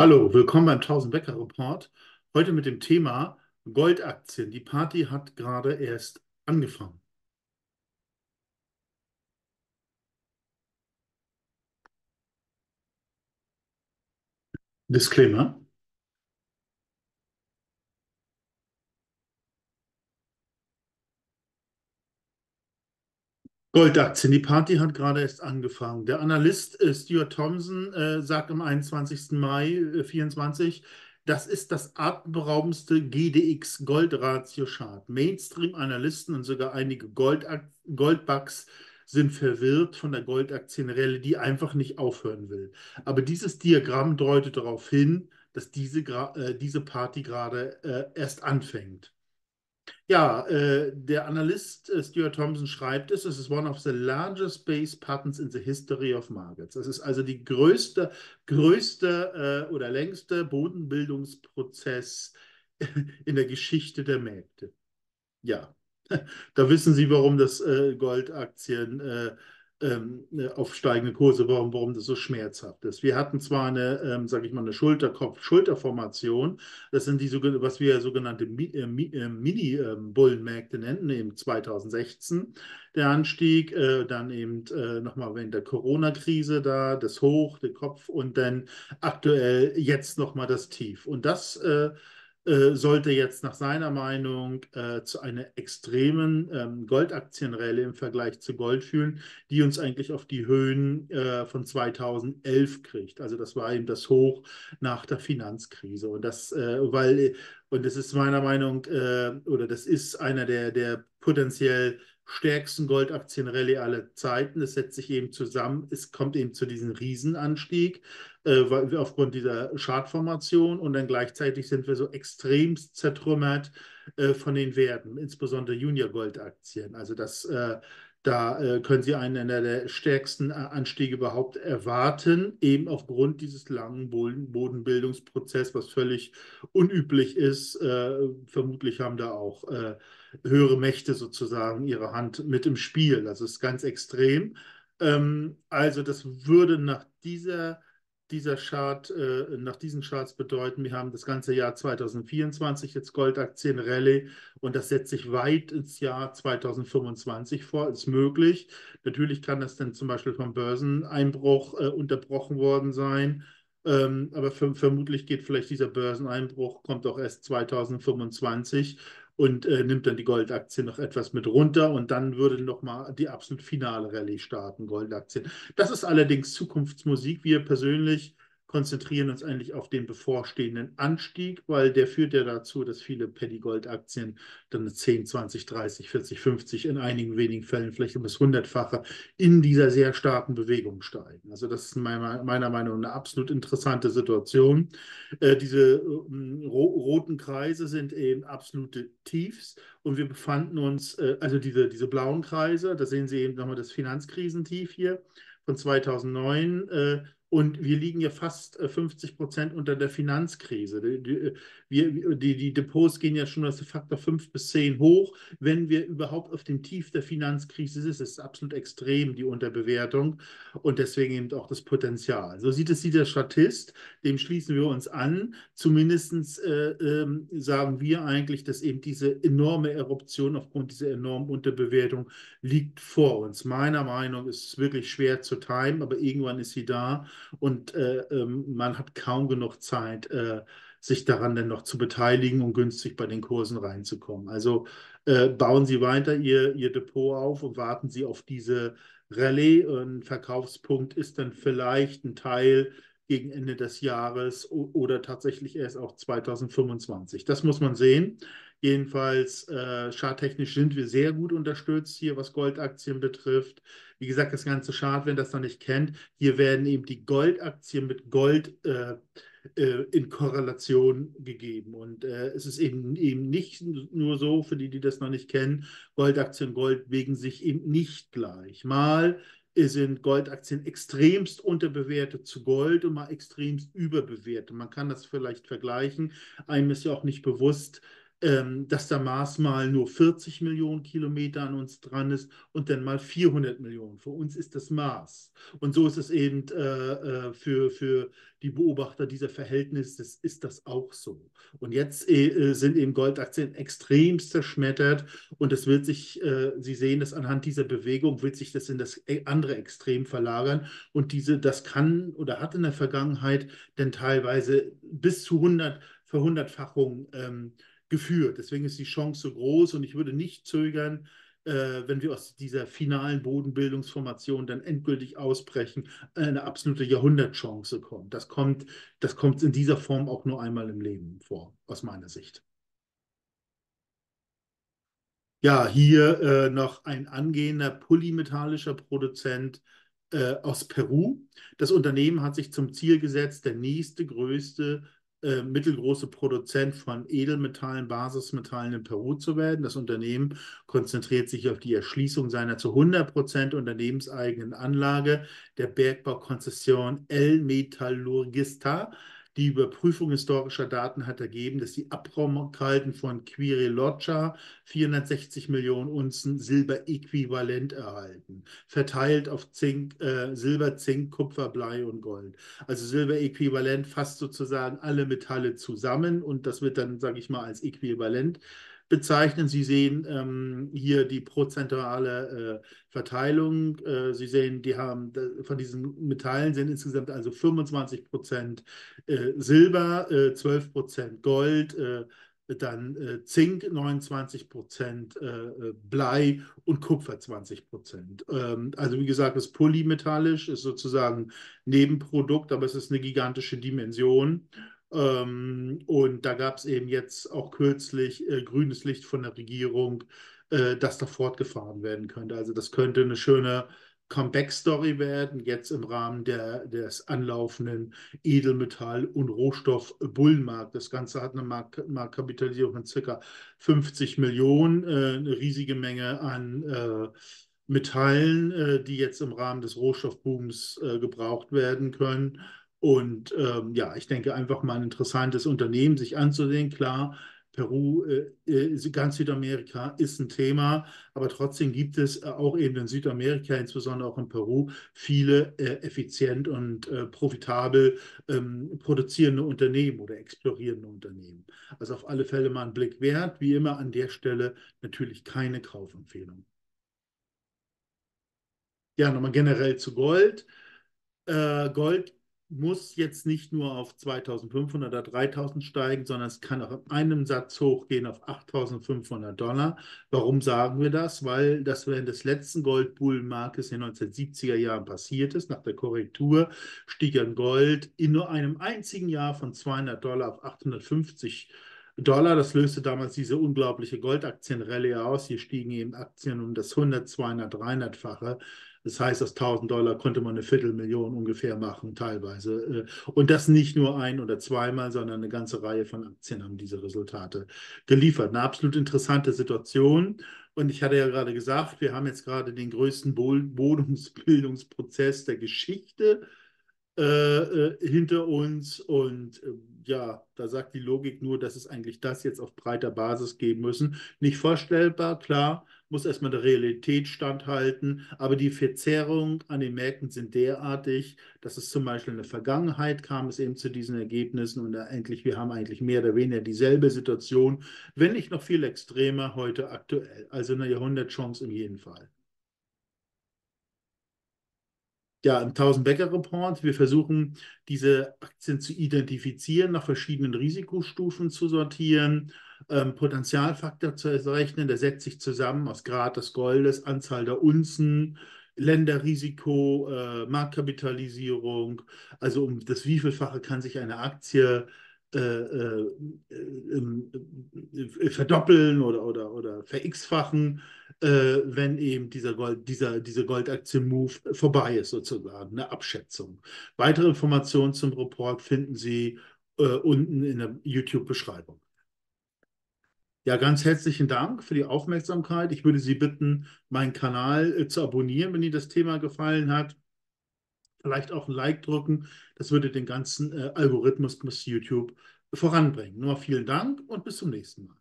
Hallo, willkommen beim 1000 Bäcker Report. Heute mit dem Thema Goldaktien. Die Party hat gerade erst angefangen. Disclaimer. Goldaktien. Die Party hat gerade erst angefangen. Der Analyst äh, Stuart Thompson äh, sagt am 21. Mai äh, 24, das ist das atemberaubendste GDX Goldratio Chart. Mainstream-Analysten und sogar einige Goldbugs sind verwirrt von der Goldaktienrelle, die einfach nicht aufhören will. Aber dieses Diagramm deutet darauf hin, dass diese, äh, diese Party gerade äh, erst anfängt. Ja, äh, der Analyst äh, Stuart Thompson schreibt es, es ist one of the largest base patterns in the history of markets. Es ist also die größte, größte äh, oder längste Bodenbildungsprozess in der Geschichte der Märkte. Ja, da wissen Sie, warum das äh, Goldaktien äh, auf steigende Kurse, warum, warum das so schmerzhaft ist. Wir hatten zwar eine, ähm, sage ich mal, eine Schulterkopf-Schulterformation, das sind die, was wir sogenannte äh, äh, Mini-Bullenmärkte ähm, nennen, eben 2016 der Anstieg, äh, dann eben äh, nochmal während der Corona-Krise da, das Hoch, der Kopf und dann aktuell jetzt nochmal das Tief. Und das äh, äh, sollte jetzt nach seiner Meinung äh, zu einer extremen ähm, Goldaktienrallye im Vergleich zu Gold führen, die uns eigentlich auf die Höhen äh, von 2011 kriegt. Also das war eben das Hoch nach der Finanzkrise. Und das, äh, weil, und das ist meiner Meinung, äh, oder das ist einer der, der potenziell stärksten Goldaktienrallye aller Zeiten. Es setzt sich eben zusammen, es kommt eben zu diesem Riesenanstieg äh, aufgrund dieser Chartformation und dann gleichzeitig sind wir so extremst zertrümmert äh, von den Werten, insbesondere Junior-Goldaktien. Also das äh, da äh, können Sie einen der stärksten äh, Anstiege überhaupt erwarten, eben aufgrund dieses langen Bodenbildungsprozesses, was völlig unüblich ist. Äh, vermutlich haben da auch höhere Mächte sozusagen ihre Hand mit im Spiel. Das ist ganz extrem. Ähm, also das würde nach dieser dieser Chart, äh, nach diesen Charts bedeuten, wir haben das ganze Jahr 2024 jetzt Goldaktien Rallye und das setzt sich weit ins Jahr 2025 vor, ist möglich. Natürlich kann das dann zum Beispiel vom Börseneinbruch äh, unterbrochen worden sein. Ähm, aber vermutlich geht vielleicht dieser Börseneinbruch, kommt auch erst 2025 und äh, nimmt dann die Goldaktie noch etwas mit runter und dann würde nochmal die absolut finale Rallye starten, Goldaktien. Das ist allerdings Zukunftsmusik. Wir persönlich konzentrieren uns eigentlich auf den bevorstehenden Anstieg, weil der führt ja dazu, dass viele Penny-Gold-Aktien dann 10, 20, 30, 40, 50, in einigen wenigen Fällen vielleicht um das Hundertfache in dieser sehr starken Bewegung steigen. Also das ist meiner, Meinung nach eine absolut interessante Situation. Äh, diese äh, roten Kreise sind eben absolute Tiefs und wir befanden uns, äh, also diese, diese blauen Kreise, da sehen Sie eben nochmal das Finanzkrisentief hier von 2009, äh, und wir liegen ja fast 50 äh, Prozent unter der Finanzkrise. Die, wir, die, die, Depots gehen ja schon als Faktor 5 bis 10 hoch. Wenn wir überhaupt auf dem Tief der Finanzkrise sind, ist es absolut extrem, die Unterbewertung und deswegen eben auch das Potenzial. So sieht es dieser Statist, dem schließen wir uns an. Zumindest äh, äh, sagen wir eigentlich, dass eben diese enorme Eruption aufgrund dieser enormen Unterbewertung liegt vor uns. Meiner Meinung ist es wirklich schwer zu timen, aber irgendwann ist sie da und äh, ähm, man hat kaum genug Zeit, äh, sich daran dann noch zu beteiligen und günstig bei den Kursen reinzukommen. Also äh, bauen Sie weiter Ihr, Ihr Depot auf und warten Sie auf diese Rallye. Ein Verkaufspunkt ist dann vielleicht ein Teil gegen Ende des Jahres oder tatsächlich erst auch 2025. Das muss man sehen. Jedenfalls äh, charttechnisch sind wir sehr gut unterstützt hier, was Goldaktien betrifft. Wie gesagt, das ganze Chart, wenn das noch nicht kennt, hier werden eben die Goldaktien mit Gold äh, äh, in Korrelation gegeben. Und äh, es ist eben, eben nicht nur so, für die, die das noch nicht kennen, Goldaktien, Gold wegen sich eben nicht gleich. Mal sind Goldaktien extremst unterbewertet zu Gold und mal extremst überbewertet. Man kann das vielleicht vergleichen. Einem ist ja auch nicht bewusst, ähm, dass der Mars mal nur 40 Millionen Kilometer an uns dran ist und dann mal 400 Millionen. Für uns ist das Mars. Und so ist es eben äh, äh für, für die Beobachter dieser Verhältnisse, ist das auch so. Und jetzt äh, sind eben Goldaktien extrem zerschmettert und es wird sich, äh, Sie sehen das anhand dieser Bewegung, wird sich das in das e, andere Extrem verlagern. Und diese, das kann oder hat in der Vergangenheit denn teilweise bis zu 100 Verhundertfachung ähm, geführt. Deswegen ist die Chance so groß und ich würde nicht zögern, äh, wenn wir aus dieser finalen Bodenbildungsformation dann endgültig ausbrechen, eine absolute Jahrhundertchance kommt. Das kommt, das kommt in dieser Form auch nur einmal im Leben vor, aus meiner Sicht. Ja, hier äh, noch ein angehender polymetallischer Produzent äh, aus Peru. Das Unternehmen hat sich zum Ziel gesetzt, der nächste größte äh, mittelgroße Produzent von Edelmetallen, Basismetallen in Peru zu werden. Das Unternehmen konzentriert sich auf die Erschließung seiner zu 100% unternehmenseigenen Anlage, der Bergbaukonzession El Metallurgista die Überprüfung historischer Daten hat ergeben, dass die Abraumkalten von Quirilocca 460 Millionen Unzen Silberäquivalent erhalten, verteilt auf Zink, äh, Silber, Zink, Kupfer, Blei und Gold. Also Silberäquivalent fasst sozusagen alle Metalle zusammen und das wird dann, sage ich mal, als Äquivalent bezeichnen. Sie sehen ähm, hier die prozentuale äh, Verteilung. Äh, Sie sehen, die haben von diesen Metallen sind insgesamt also 25 Prozent äh, Silber, 12 äh, Prozent Gold, äh, dann äh, Zink 29 Prozent, Blei und Kupfer 20 Prozent. Ähm, also wie gesagt, das polymetallisch, ist sozusagen Nebenprodukt, aber es ist eine gigantische Dimension. Ähm, und da gab es eben jetzt auch kürzlich äh, grünes Licht von der Regierung, äh, dass da fortgefahren werden könnte. Also das könnte eine schöne Comeback-Story werden, jetzt im Rahmen der, des anlaufenden Edelmetall- und Rohstoff-Bullenmarkt. Das Ganze hat eine Mark Marktkapitalisierung von ca. 50 Millionen, äh, eine riesige Menge an äh, Metallen, äh, die jetzt im Rahmen des Rohstoffbooms äh, gebraucht werden können. Und ähm, ja, ich denke einfach mal ein interessantes Unternehmen sich anzusehen. Klar, Peru, äh, äh, ganz Südamerika ist ein Thema, aber trotzdem gibt es äh, auch eben in Südamerika, insbesondere auch in Peru, viele äh, effizient und äh, profitabel ähm, produzierende Unternehmen oder explorierende Unternehmen. Also auf alle Fälle mal einen Blick wert. Wie immer an der Stelle natürlich keine Kaufempfehlung. Ja, nochmal generell zu Gold. Äh, Gold muss jetzt nicht nur auf 2500 oder 3000 steigen, sondern es kann auch in einem Satz hochgehen auf 8500 Dollar. Warum sagen wir das? Weil das während des letzten Goldbullenmarktes in den 1970er Jahren passiert ist. Nach der Korrektur stieg ein Gold in nur einem einzigen Jahr von 200 Dollar auf 850 Dollar. Das löste damals diese unglaubliche Goldaktienrallye aus. Hier stiegen eben Aktien um das 100, 200, 300-fache. Das heißt, aus 1000 Dollar konnte man eine Viertelmillion ungefähr machen, teilweise. Äh, und das nicht nur ein oder zweimal, sondern eine ganze Reihe von Aktien haben diese Resultate geliefert. Eine absolut interessante Situation. Und ich hatte ja gerade gesagt, wir haben jetzt gerade den größten Bodensbildungsprozess der Geschichte äh, äh, hinter uns. Und äh, ja, da sagt die Logik nur, dass es eigentlich das jetzt auf breiter Basis geben müssen. Nicht vorstellbar, klar muss erstmal der Realität standhalten. Aber die Verzerrungen an den Märkten sind derartig, dass es zum Beispiel in der Vergangenheit kam es eben zu diesen Ergebnissen und endlich, wir haben eigentlich mehr oder weniger dieselbe Situation, wenn nicht noch viel extremer heute aktuell. Also eine Jahrhundertchance in jedem Fall. ja, im 1000-Becker-Report. Wir versuchen, diese Aktien zu identifizieren, nach verschiedenen Risikostufen zu sortieren, ähm, Potenzialfaktor zu errechnen. Der setzt sich zusammen aus Grad des Goldes, Anzahl der Unzen, Länderrisiko, äh, Marktkapitalisierung. Also um das Wievielfache kann sich eine Aktie äh, äh, äh, verdoppeln oder, oder, oder ver-x-fachen, äh, wenn eben dieser, Gold, dieser, dieser Goldaktien-Move vorbei ist, sozusagen, eine Abschätzung. Weitere Informationen zum Report finden Sie äh, unten in der YouTube-Beschreibung. Ja, ganz herzlichen Dank für die Aufmerksamkeit. Ich würde Sie bitten, meinen Kanal äh, zu abonnieren, wenn Ihnen das Thema gefallen hat. Vielleicht auch ein Like drücken. Das würde den ganzen äh, Algorithmus YouTube voranbringen. Nur vielen Dank und bis zum nächsten Mal.